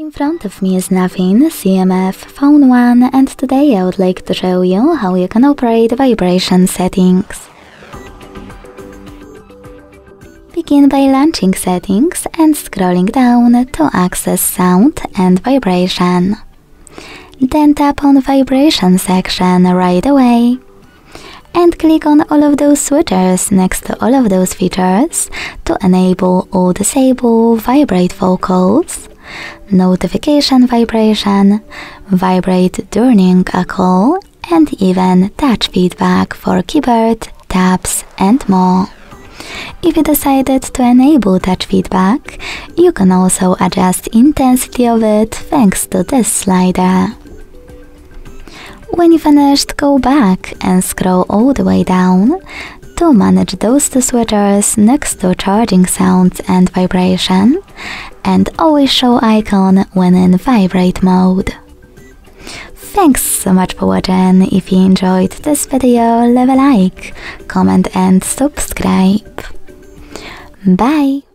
In front of me is Nothing CMF Phone 1 and today I would like to show you how you can operate vibration settings. Begin by launching settings and scrolling down to access sound and vibration. Then tap on vibration section right away and click on all of those switches next to all of those features to enable or disable vibrate vocals, notification vibration, vibrate during a call, and even touch feedback for keyboard, taps, and more. If you decided to enable touch feedback, you can also adjust intensity of it thanks to this slider. When you finished, go back and scroll all the way down to manage those two switchers next to charging sounds and vibration, and always show icon when in vibrate mode. Thanks so much for watching. If you enjoyed this video, leave a like, comment and subscribe. Bye!